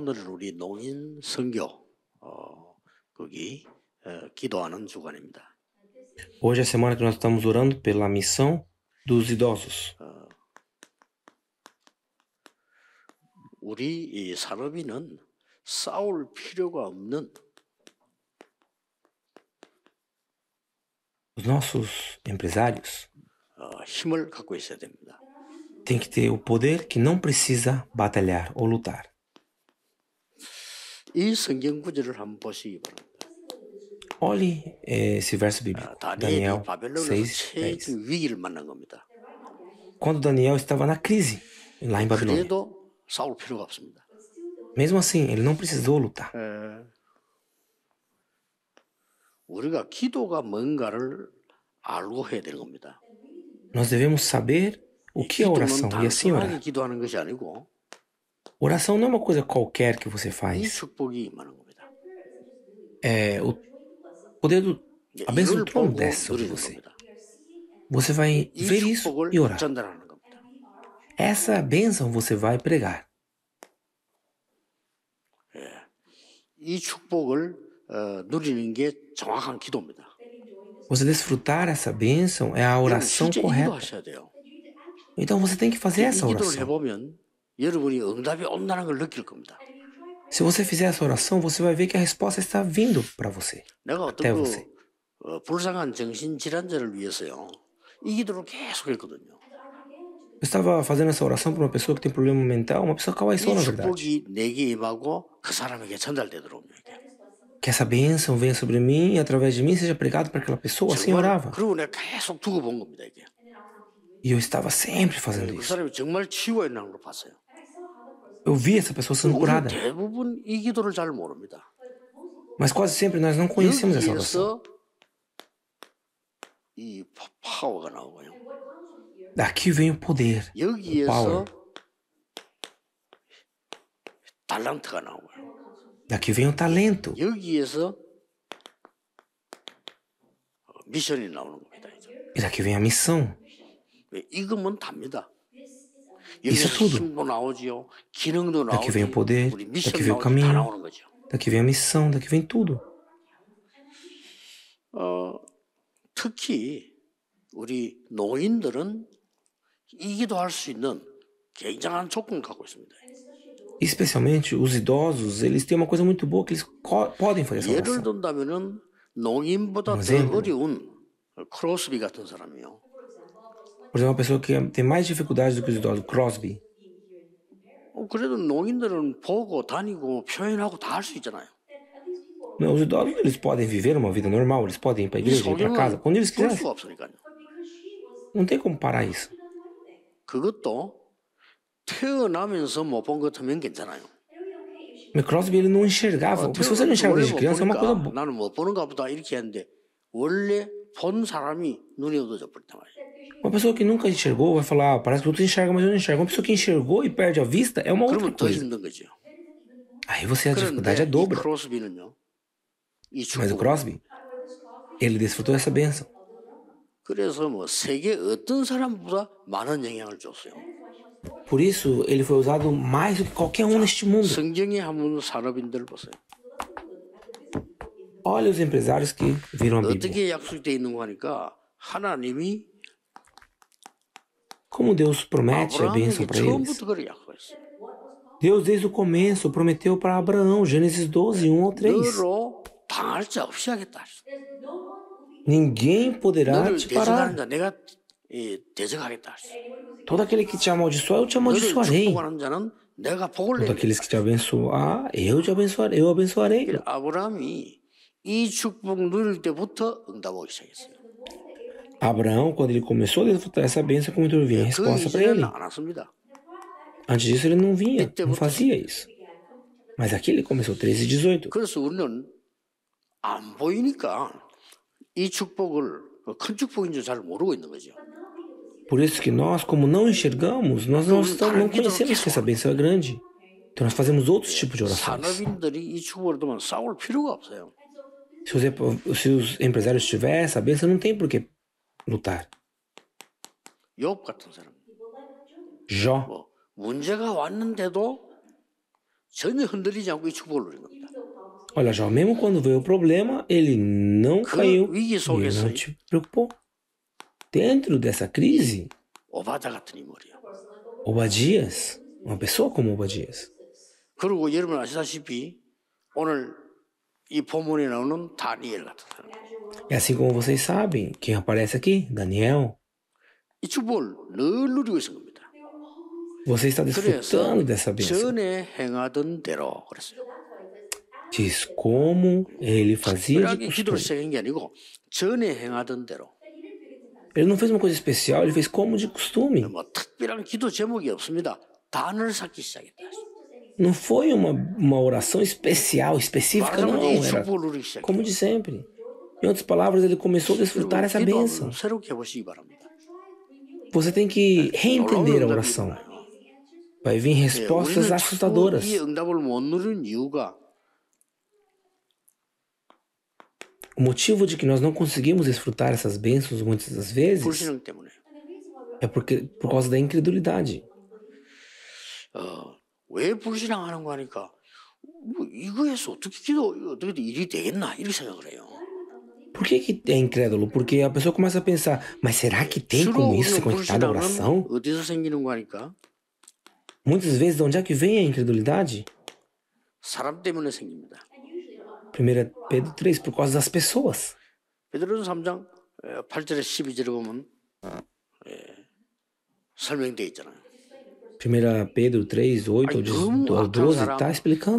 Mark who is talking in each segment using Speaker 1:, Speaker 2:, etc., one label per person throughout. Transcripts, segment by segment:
Speaker 1: 오늘은 우리 농인 선교 어, 거기 어, 기도하는 주간입니다.
Speaker 2: Hoje é a semana que nós estamos orando pela missão dos idosos.
Speaker 1: 우리 이 산업인은 싸울 필요가 없는
Speaker 2: Os nossos empresários
Speaker 1: 어, 힘을 갖고 있어야 됩니다.
Speaker 2: têm que ter o poder que não precisa batalhar ou lutar.
Speaker 1: 이 성경 구절을 한번 보시기 바랍니다.
Speaker 2: Olhe eh, esse verso bíblico,
Speaker 1: 다니엘이
Speaker 2: Daniel
Speaker 1: 바벨론에서
Speaker 2: 6, 10.
Speaker 1: 최악의 위기를 만난 겁니다.
Speaker 2: Quando Daniel estava na crise lá em Babilônia.
Speaker 1: 그래도 싸울 필요가 없습니다.
Speaker 2: Mesmo assim, ele não precisou lutar.
Speaker 1: 에, 우리가 기도가 뭔가를 알고 해야 되는 겁니다.
Speaker 2: Nós devemos saber o que é
Speaker 1: 기도는
Speaker 2: oração e assim
Speaker 1: 단순하게
Speaker 2: orar. Oração não é uma coisa qualquer que você faz. É, o poder do. A bênção do trono desce sobre você. Você vai ver isso e orar. Essa bênção você vai pregar. Você desfrutar essa bênção é a oração correta. Então você tem que fazer essa oração. Se você fizer essa oração, você vai ver que a resposta está vindo para você, até você. Eu estava fazendo essa oração para uma pessoa que tem problema mental, uma pessoa kawaiiçou, na verdade. Que essa bênção venha sobre mim e através de mim seja pregado para aquela pessoa, assim orava. E eu estava sempre fazendo isso. Eu vi essa pessoa sendo curada. Mas quase sempre nós não conhecemos essa oração. Daqui vem o poder,
Speaker 1: o
Speaker 2: power. Daqui vem o talento. E daqui vem a missão.
Speaker 1: 왜? 이거면 답니다.
Speaker 2: Isso é
Speaker 1: 여기서
Speaker 2: tudo.
Speaker 1: 힘도 나오지요, 기능도
Speaker 2: Daqui
Speaker 1: 나오지요,
Speaker 2: vem o poder,
Speaker 1: 우리
Speaker 2: daqui
Speaker 1: 미션
Speaker 2: vem o
Speaker 1: 나오지 다
Speaker 2: caminho.
Speaker 1: 나오는 거죠.
Speaker 2: Daqui vem a missão. Daqui vem tudo.
Speaker 1: 어, 특히 우리 노인들은 이기도 할 수 있는 굉장한 조건을 갖고 있습니다.
Speaker 2: Especialmente os idosos, eles têm uma coisa muito boa que eles co- podem fazer essa
Speaker 1: 예를
Speaker 2: oração.
Speaker 1: 든다면은 노인보다 더
Speaker 2: exemplo.
Speaker 1: 어려운 크로스비 같은 사람이요.
Speaker 2: Por exemplo, uma pessoa que tem mais dificuldades do que os idosos, Crosby. Não, os idosos eles podem viver uma vida normal, eles podem ir para a igreja, ir para casa, quando eles quiserem. Não tem como parar isso. Mas Crosby ele não enxergava. Se você não enxerga desde criança, é uma coisa boa. Uma pessoa que nunca enxergou vai falar, ah, parece que outros enxergam, mas eu não enxergo. Uma pessoa que enxergou e perde a vista é uma outra coisa. Aí você, a dificuldade é dobra. Mas o Crosby, ele desfrutou dessa
Speaker 1: benção.
Speaker 2: Por isso, ele foi usado mais do que qualquer um neste mundo. Olha os empresários que viram a Bíblia. Como Deus promete a bênção para eles. Deus, desde o começo, prometeu para Abraão, Gênesis 12, 1 ou 3. Ninguém poderá te parar. Todo aquele que te amaldiçoar, eu te amaldiçoarei.
Speaker 1: Todo
Speaker 2: aqueles que te abençoar, eu te abençoarei. Eu abençoarei.
Speaker 1: 아브라함이 이 축복 누릴 때부터 응답 오기 시작했어요.
Speaker 2: Abraão, quando ele começou a desfrutar essa bênção, como então vinha a
Speaker 1: 그
Speaker 2: resposta para ele.
Speaker 1: 이전에는 안 왔습니다.
Speaker 2: Antes disso, ele não vinha, não fazia isso. Mas aqui ele começou 13 e 18.
Speaker 1: 그래서 우리는 안 보이니까 이 축복을 큰 축복인 줄 잘 모르고 있는 거죠.
Speaker 2: Por isso que nós, como não enxergamos, nós não, estamos, não conhecemos que essa bênção é grande. Então nós fazemos outros tipos de orações. Se os, ep- se os empresários tiverem essa bênção, não tem por que lutar.
Speaker 1: 욥 같은 사람.
Speaker 2: Jó,
Speaker 1: 뭐 문제가 왔는데도 전혀 흔들리지 않고 이 축복을 누린 겁니다.
Speaker 2: Olha, Jó, mesmo quando veio o problema, ele não
Speaker 1: 그
Speaker 2: caiu.
Speaker 1: 위기
Speaker 2: E ele
Speaker 1: 속에서
Speaker 2: não te preocupou. Dentro dessa crise,
Speaker 1: 오바다 같은 인물이에요.
Speaker 2: Obadias, uma pessoa como Obadias.
Speaker 1: 그리고 여러분 아시다시피 오늘
Speaker 2: é assim como vocês sabem, quem aparece aqui, Daniel. Você está desfrutando dessa bênção. Diz como ele fazia. de Ele não fez uma coisa especial, ele fez como de costume. Não foi uma, uma oração especial, específica, não. Era como de sempre. Em outras palavras, ele começou a desfrutar essa bênção. Você tem que reentender a oração. Vai vir respostas assustadoras. O motivo de que nós não conseguimos desfrutar essas bênçãos muitas das vezes é porque, por causa da incredulidade.
Speaker 1: 어, 왜 불신앙하는 거 하니까 뭐 이거에서 어떻게 기도 어떻게 일이 되겠나 이렇게 생각을 해요.
Speaker 2: Por que, que é incrédulo? Porque a pessoa começa a pensar, mas será que tem
Speaker 1: 주로
Speaker 2: como isso ser
Speaker 1: 우리는
Speaker 2: conectado à oração?
Speaker 1: 불신앙은 어디서 생기는 거 하니까
Speaker 2: Muitas vezes, de onde é que vem a incredulidade?
Speaker 1: 사람 때문에 생깁니다.
Speaker 2: 1 Pedro 3, por causa das pessoas.
Speaker 1: 베드로전 3장 8절에 12절에 보면 예, 설명되어 있잖아요.
Speaker 2: 1 Pedro 3, 8
Speaker 1: ou
Speaker 2: 12 está explicando.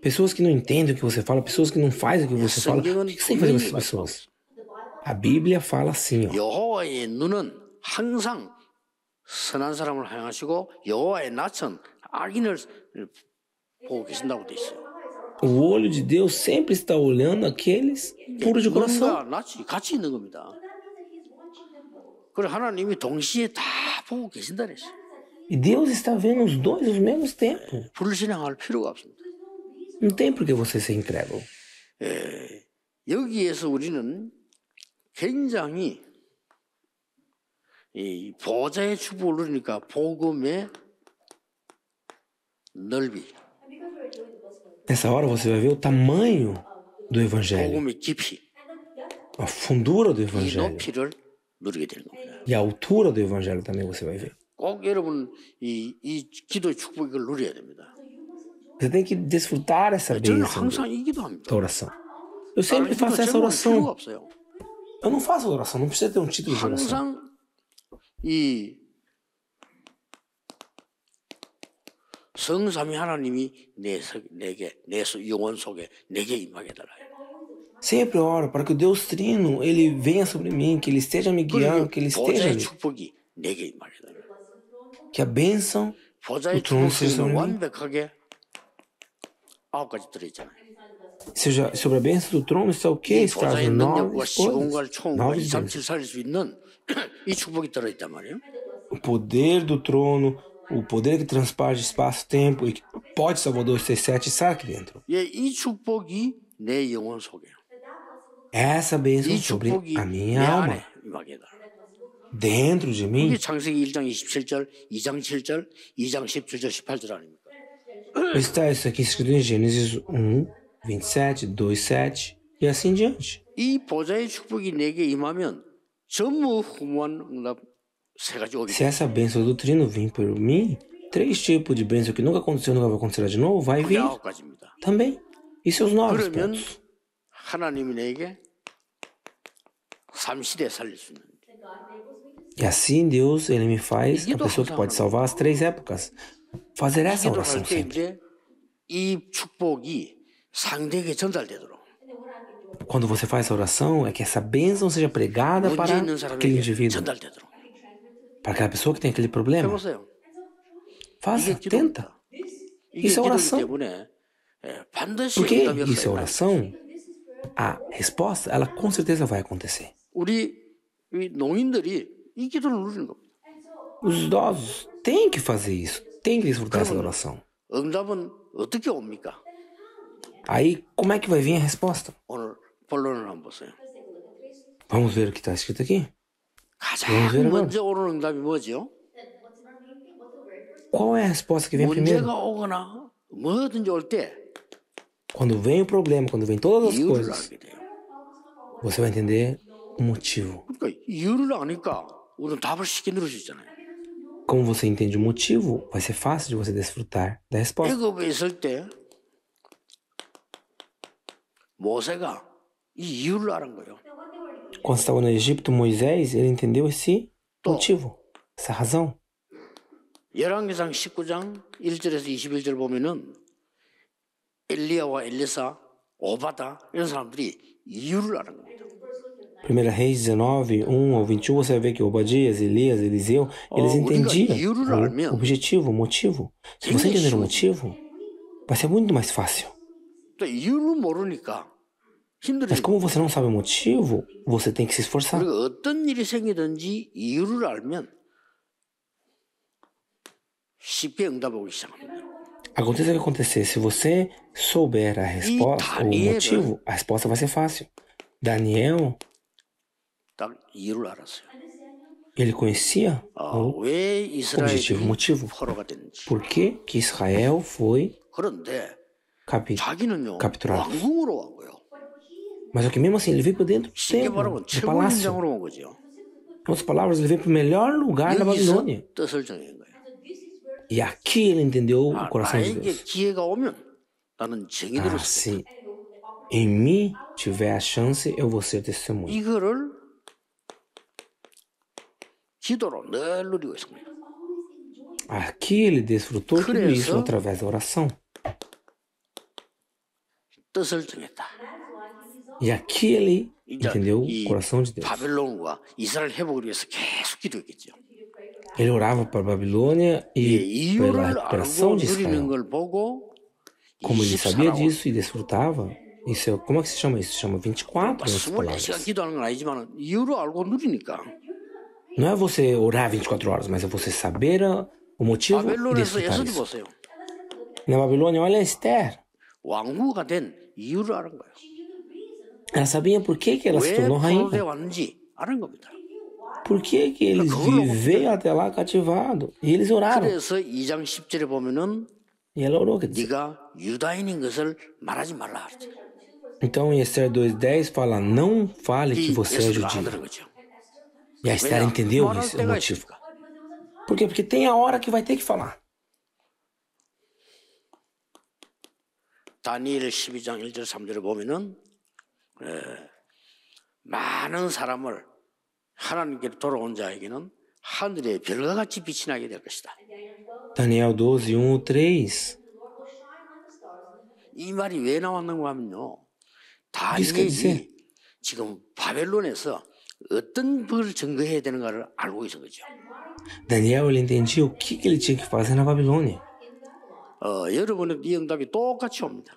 Speaker 2: Pessoas que não entendem o que você fala, pessoas que não fazem o que você fala, o que você tem que fazer com essas pessoas? A Bíblia fala assim, ó. O olho de Deus sempre está olhando aqueles puros de coração. E Deus está vendo os dois ao mesmo tempo.
Speaker 1: 불신앙할 필요가 없습니다.
Speaker 2: Não tem por que você ser incrédulo.
Speaker 1: 예, 여기에서 우리는 굉장히 이 보좌의 축복을 누리니까 복음의 넓이,
Speaker 2: Nessa hora você vai ver o tamanho do Evangelho,
Speaker 1: 복음의 깊이,
Speaker 2: a fundura do
Speaker 1: 이
Speaker 2: Evangelho.
Speaker 1: 누리게 되는 겁니다.
Speaker 2: E a altura do Evangelho também você vai ver.
Speaker 1: 꼭 여러분 이, 이 기도의 축복을 누려야 됩니다.
Speaker 2: Você tem que desfrutar essa
Speaker 1: 저는
Speaker 2: bênção
Speaker 1: 항상 이 기도합니다.
Speaker 2: da oração. Eu sempre faço essa oração. Eu não faço oração, não precisa ter um título de oração.
Speaker 1: 이 성삼위 하나님이 내, 서- 내게 내 소- 영혼 속에 내게 임하게 달라요.
Speaker 2: Sempre oro para que o Deus Trino ele venha sobre mim, que ele esteja me guiando, que ele esteja
Speaker 1: 보좌의
Speaker 2: ali.
Speaker 1: 축복이 내게 임하게 달라요.
Speaker 2: Que a bênção
Speaker 1: 보좌의
Speaker 2: 그런
Speaker 1: 축복에는
Speaker 2: 세상에?
Speaker 1: 완벽하게 아홉 가지 들어있잖아요.
Speaker 2: seja sobre a bênção do trono está o quê?
Speaker 1: 이
Speaker 2: Está as
Speaker 1: 보좌의
Speaker 2: nove
Speaker 1: 능력과 시공과를
Speaker 2: coisas.
Speaker 1: 총과
Speaker 2: Nove
Speaker 1: 이삼칠
Speaker 2: bênçãos.
Speaker 1: 살릴 수 있는 이 축복이 들어있단 말이에요.
Speaker 2: O poder do trono, o poder que transparte espaço-tempo e que pode salvar dois, três, sete, está aqui dentro.
Speaker 1: 예, 이 축복이 내 영혼 속에,
Speaker 2: Essa bênção
Speaker 1: 이
Speaker 2: sobre
Speaker 1: 축복이
Speaker 2: a
Speaker 1: 내
Speaker 2: minha
Speaker 1: 안에
Speaker 2: alma,
Speaker 1: 임하게 달라요.
Speaker 2: dentro de mim.
Speaker 1: 이게 창세기 1장 27절, 2장 7절, 2장 17절, 18절 아닙니까?
Speaker 2: Está isso aqui escrito em Gênesis 1, 27, 2, 7 e assim diante.
Speaker 1: 이 보좌의 축복이 내게 임하면 전무후무한 응답 세 가지 오게
Speaker 2: Se
Speaker 1: 돼.
Speaker 2: essa bênção do trino vir por mim, três tipos de bênção que nunca aconteceu, nunca vai acontecer de novo, vai
Speaker 1: 그게
Speaker 2: vir
Speaker 1: 아홉 가지입니다.
Speaker 2: também. E seus nove
Speaker 1: 그러면
Speaker 2: pontos.
Speaker 1: 하나님이 내게 삼시대 살릴 수 있는
Speaker 2: E assim Deus ele me faz a pessoa que pode salvar as três épocas. Fazer essa oração sempre. Quando você faz essa oração, é que essa bênção seja pregada para aquele indivíduo, para aquela pessoa que tem aquele problema.
Speaker 1: Faz,
Speaker 2: tenta. Isso é oração.
Speaker 1: Por que
Speaker 2: isso é oração? a resposta, ela com certeza vai acontecer. Os idosos têm que fazer isso, têm que desfrutar essa oração. Aí, como é que vai vir a resposta? Vamos ver o que está escrito aqui. Vamos ver agora. Qual é a resposta que vem primeiro? Quando vem o problema, quando vem todas as
Speaker 1: 이유를
Speaker 2: coisas,
Speaker 1: 알게 돼요.
Speaker 2: você vai entender o motivo.
Speaker 1: 그러니까 이유를 아니까 우리는 답을 쉽게 누릴 수 있잖아요.
Speaker 2: Como você entende o motivo, vai ser fácil de você desfrutar da resposta.
Speaker 1: 애굽에 있을 때 모세가 이 이유를 알은 거예요.
Speaker 2: Quando estava no Egito, Moisés, ele entendeu esse motivo, essa razão.
Speaker 1: 열왕기상 19장 1절에서 21절 보면은 엘리야와 엘리사, 오바다 이런 사람들이 이유를 아는 겁니다.
Speaker 2: 1 Reis 19, 1 ao 21, você vai ver que Obadias, Elias, Eliseu, eles
Speaker 1: Oh, 우리가
Speaker 2: entendiam
Speaker 1: 이유를 알면
Speaker 2: o objetivo, o motivo. Se você entender o motivo, vai ser muito mais fácil.
Speaker 1: 또 이유를 모르니까
Speaker 2: Mas
Speaker 1: 힘들어요.
Speaker 2: como você não sabe o motivo, você tem que se esforçar.
Speaker 1: 우리가 어떤 일이 생기든지 이유를 알면 쉽게 응답하기 시작합니다.
Speaker 2: Aconteça o que acontecer, se você souber a resposta, o motivo, a resposta vai ser fácil. Daniel, ele conhecia o objetivo, o motivo. Por que, que Israel foi capi capturado? Mas o que mesmo assim, ele veio para dentro do templo, do palácio. Em outras palavras, ele veio para o melhor lugar da Babilônia. E aqui ele entendeu o coração de Deus. Ah, se em mim tiver a chance, eu vou ser
Speaker 1: testemunho.
Speaker 2: Aqui ele desfrutou tudo isso através da oração. E aqui ele entendeu o coração de Deus. Ele orava para a Babilônia e pela recuperação de Israel. Como ele sabia disso e desfrutava, isso é, como é que se chama isso? Se chama 24
Speaker 1: horas
Speaker 2: palavras. Não é você orar 24 horas, mas é você saber o motivo e desfrutar isso. Na Babilônia, olha Esther. Ela sabia por que, que ela se tornou rainha.
Speaker 1: 왔는지 아는 겁니다.
Speaker 2: Por que, que eles
Speaker 1: 그걸로
Speaker 2: viveram até lá cativado. E eles oraram.
Speaker 1: 그래서 2장 10절에 보면은
Speaker 2: E ela orou, quer dizer.
Speaker 1: 네가 유다인인 것을 말하지 말라. 그랬죠.
Speaker 2: Então em Esther 2,10 fala: Não fale que
Speaker 1: 이
Speaker 2: você é
Speaker 1: 예수가
Speaker 2: judia.
Speaker 1: 알아들은 거죠.
Speaker 2: E a Esther
Speaker 1: 왜냐?
Speaker 2: entendeu
Speaker 1: 말할
Speaker 2: isso, o
Speaker 1: 때가
Speaker 2: motivo.
Speaker 1: 있으니까.
Speaker 2: Por quê? Porque tem a hora que vai ter que falar.
Speaker 1: 다니엘 12장 1절 3절에 보면은 에, 많은 사람을 하나님께로 돌아온 자에게는 하늘의 별과 같이 빛이 나게 될 것이다.
Speaker 2: Daniel 12, 1 3.
Speaker 1: 이 말이 왜 나왔는가 하면요. 다니엘이 지금 바벨론에서 어떤 벌을 증거해야 되는가를 알고 있는 거죠.
Speaker 2: Daniel ele entendia o que, ele tinha que fazer na Babilônia.
Speaker 1: 어, 여러분의 이 응답이 똑같이 옵니다.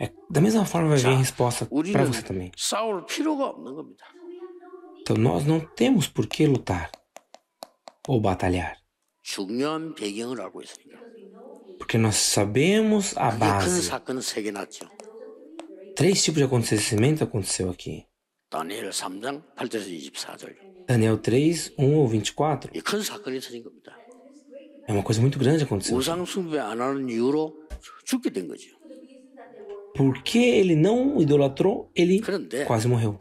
Speaker 2: É, da mesma forma vai vir a resposta para você também.
Speaker 1: 싸울 필요가 없는 겁니다.
Speaker 2: Então nós não temos por que lutar ou batalhar. Porque nós sabemos a base. Três tipos de acontecimento aconteceu aqui. Daniel 3, 1 ou 24. É uma coisa muito grande aconteceu. Porque ele não idolatrou, ele quase morreu.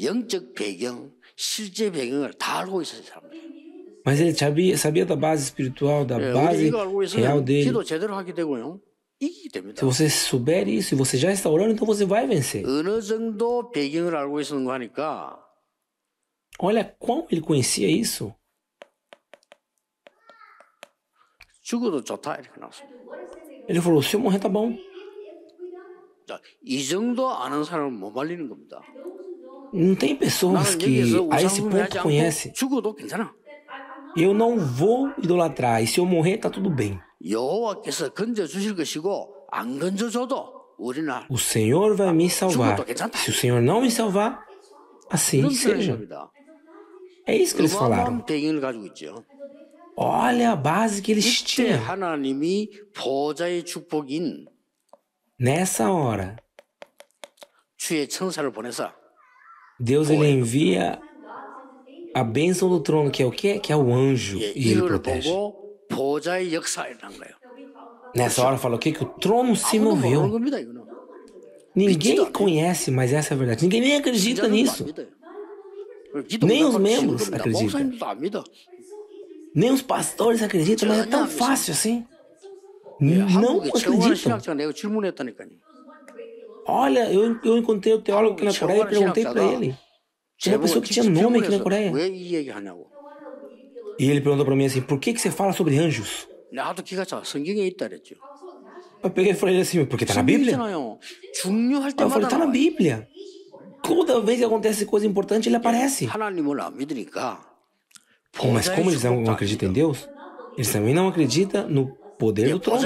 Speaker 1: 영적 배경, 실제 배경을 다 알고 있어요, 사람들.
Speaker 2: Mas ele sabia, sabia da base espiritual, da
Speaker 1: 예, 우리
Speaker 2: base
Speaker 1: 이거 알고
Speaker 2: real
Speaker 1: 있으면
Speaker 2: dele.
Speaker 1: 기도 제대로 하게 되고요. 이기게
Speaker 2: Se
Speaker 1: 됩니다.
Speaker 2: você souber isso e você já está orando, então você vai vencer.
Speaker 1: 어느 정도 배경을 알고 있는 거 하니까
Speaker 2: Olha como ele conhecia isso.
Speaker 1: 죽어도 좋다 이렇게 나왔습니다.
Speaker 2: Ele falou: se eu morrer, tá bom.
Speaker 1: 자, 이 정도 아는 사람은 못 말리는 겁니다.
Speaker 2: Não tem pessoas
Speaker 1: 나는
Speaker 2: que
Speaker 1: 여기에서
Speaker 2: a
Speaker 1: 우상
Speaker 2: esse
Speaker 1: 숭배하지
Speaker 2: ponto conhecem.
Speaker 1: 않고 죽어도 괜찮아.
Speaker 2: Eu não vou idolatrar. E se eu morrer, tá tudo bem.
Speaker 1: 여호와께서 건져 주실 것이고 안 건져 줘도 우리는
Speaker 2: O Senhor vai me salvar.
Speaker 1: 죽어도 괜찮다.
Speaker 2: Se o Senhor não me salvar, assim
Speaker 1: 이런 표현인
Speaker 2: seja.
Speaker 1: 겁니다.
Speaker 2: É isso que eles falaram.
Speaker 1: 어마어마한 배경을 가지고 있죠.
Speaker 2: Olha a base que eles
Speaker 1: 이때
Speaker 2: tinham.
Speaker 1: 하나님이 보좌의 축복인
Speaker 2: Nessa hora,
Speaker 1: 주의 천사를 보내서
Speaker 2: Deus ele envia a bênção do trono, que é o que? Que é o anjo, e ele protege. Nessa hora fala o que? Que o trono se moveu. Ninguém conhece, mas essa é a verdade. Ninguém nem acredita nisso. Nem os membros acreditam. Nem os pastores acreditam, mas é tão fácil assim. Não acreditam. Olha, eu, eu encontrei o teólogo aqui na Coreia e perguntei para ele. Tinha uma pessoa que tinha nome aqui na Coreia. E ele perguntou para mim assim, por que, que você fala sobre anjos? Eu peguei e falei assim, porque tá na Bíblia? Aí eu falei, tá na Bíblia. Toda vez que acontece coisa importante, ele aparece. Mas como eles não acreditam em Deus, eles também não acreditam no poder do trono.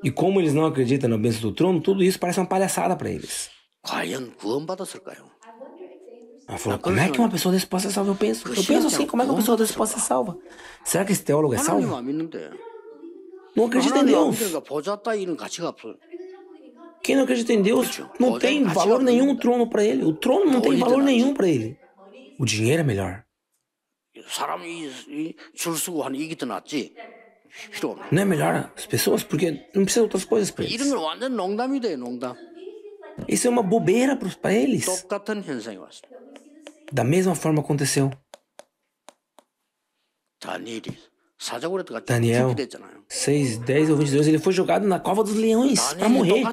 Speaker 1: 보좌의 축복도 안 믿어지니까 이런 말은 농담처럼 보이는 거예요.
Speaker 2: E como eles não acreditam na bênção do trono, tudo isso parece uma palhaçada para eles.
Speaker 1: 과연 구원받았을까요?
Speaker 2: Ela falou, como é que uma pessoa desse pode ser salva? Eu penso, eu penso assim, como é que uma pessoa desse pode ser salva? Será que esse teólogo é
Speaker 1: 하나님
Speaker 2: salvo?
Speaker 1: 안 믿는데.
Speaker 2: Não acredita em
Speaker 1: 하나님 안
Speaker 2: Deus.
Speaker 1: 믿으니까 보좌 따위는 가치가 없어요.
Speaker 2: Quem não acredita em Deus não tem valor nenhum o trono para ele. O trono não tem valor nenhum para ele. O dinheiro é melhor.
Speaker 1: 사람이 이- 줄 서고 하는 이게 더 낫지.
Speaker 2: Não é melhor as pessoas? Porque não precisa de outras coisas para eles. Isso é uma bobeira para eles. Da mesma forma aconteceu. Daniel 6, 10 ou 22, ele foi jogado na cova dos leões para morrer.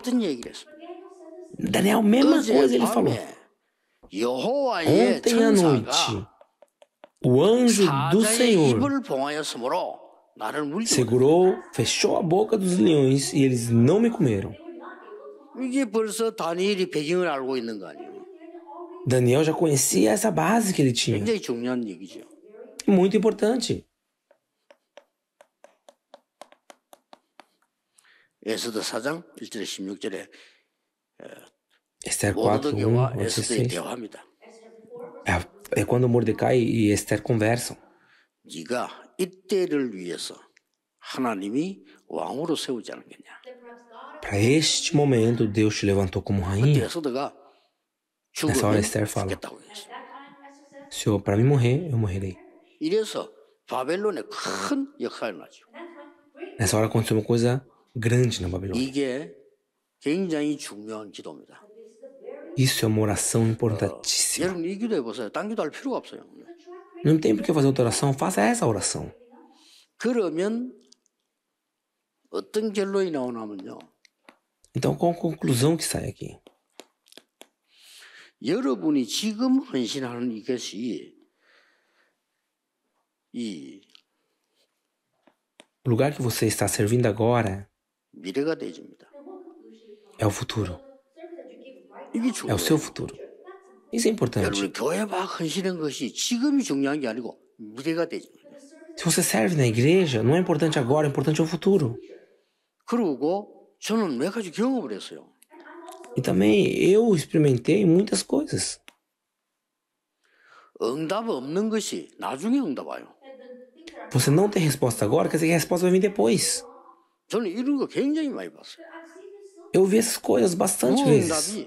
Speaker 2: Daniel, mesma coisa ele falou. Ontem à noite, o anjo do Senhor
Speaker 1: 입을 봉하였으므로 나를 물지
Speaker 2: segurou, fechou a boca dos leões e eles não me comeram.
Speaker 1: 이게 벌써 다니엘이 배경을 알고 있는 거 아니에요?
Speaker 2: Daniel já conhecia essa base que ele tinha.
Speaker 1: 굉장히 중요한 얘기죠.
Speaker 2: Muito importante.
Speaker 1: 에스더 4장 1절에 16절에
Speaker 2: Esther 4, 1
Speaker 1: 모르드게와
Speaker 2: ao
Speaker 1: 에스더의
Speaker 2: 16.
Speaker 1: 대화입니다.
Speaker 2: É, é quando Mordecai e Esther conversam.
Speaker 1: 네가 이때를 위해서 하나님이 왕으로 세우지 않겠냐?
Speaker 2: Para este momento, Deus te levantou como rainha.
Speaker 1: 에스더가
Speaker 2: Nessa hora
Speaker 1: 죽으면
Speaker 2: Esther fala.
Speaker 1: 죽겠다고 했어요.
Speaker 2: Se para mim morrer, eu morrerei.
Speaker 1: 이래서 바벨론에 큰 역사가 나죠.
Speaker 2: Nessa hora aconteceu uma coisa grande na Babilônia.
Speaker 1: 이게 굉장히 중요한 기도입니다.
Speaker 2: Isso é uma oração importantíssima. Não tem por que fazer outra oração, faça essa oração.
Speaker 1: 그러면 어떤 결론이 나오냐면요.
Speaker 2: Então, qual a conclusão que sai aqui?
Speaker 1: 여러분이 지금 헌신하는 이것이 이
Speaker 2: O lugar que você está servindo agora
Speaker 1: 미래가 되집니다.
Speaker 2: é o futuro.
Speaker 1: 이게
Speaker 2: É o
Speaker 1: 중요해요.
Speaker 2: seu futuro. Isso é importante. Se você serve na igreja, não é importante agora, é importante o futuro. E também eu experimentei muitas coisas. Você não tem resposta agora, quer dizer que a resposta vai vir depois. Eu vi essas coisas bastante vezes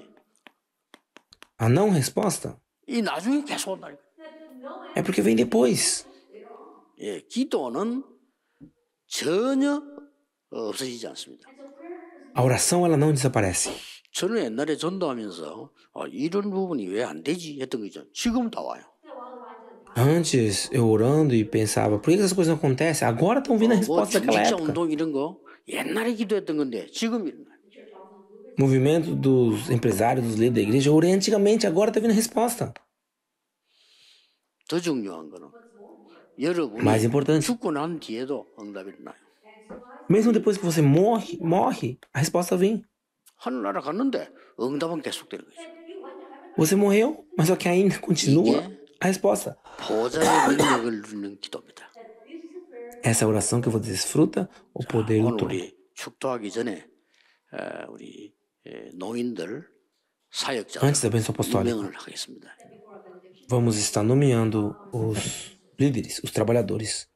Speaker 1: 응답이
Speaker 2: A não resposta
Speaker 1: 이 나중에 계속 온다니까.
Speaker 2: é porque vem depois.
Speaker 1: 예, 기도는 전혀 없어지지 않습니다.
Speaker 2: A oração ela não desaparece.
Speaker 1: 저는 옛날에 전도하면서 아, 이런 부분이 왜 안 되지 했던 거죠. 지금 다 와요.
Speaker 2: Antes eu orando e pensava, por que essas coisas não acontecem? Agora estão vindo a
Speaker 1: 뭐
Speaker 2: resposta daquela
Speaker 1: 중직자
Speaker 2: época.
Speaker 1: 운동 이런 거 옛날에 기도했던 건데 지금 일어나요.
Speaker 2: movimento dos empresários, dos líderes da igreja, orei antigamente, agora está vindo a resposta. Mais importante. Mesmo depois que você morre, morre, a resposta vem. Você morreu, mas o que ainda continua a resposta. Essa oração que você desfruta o poder do
Speaker 1: todo
Speaker 2: antes da bênção apostólica, vamos estar nomeando os líderes, os trabalhadores,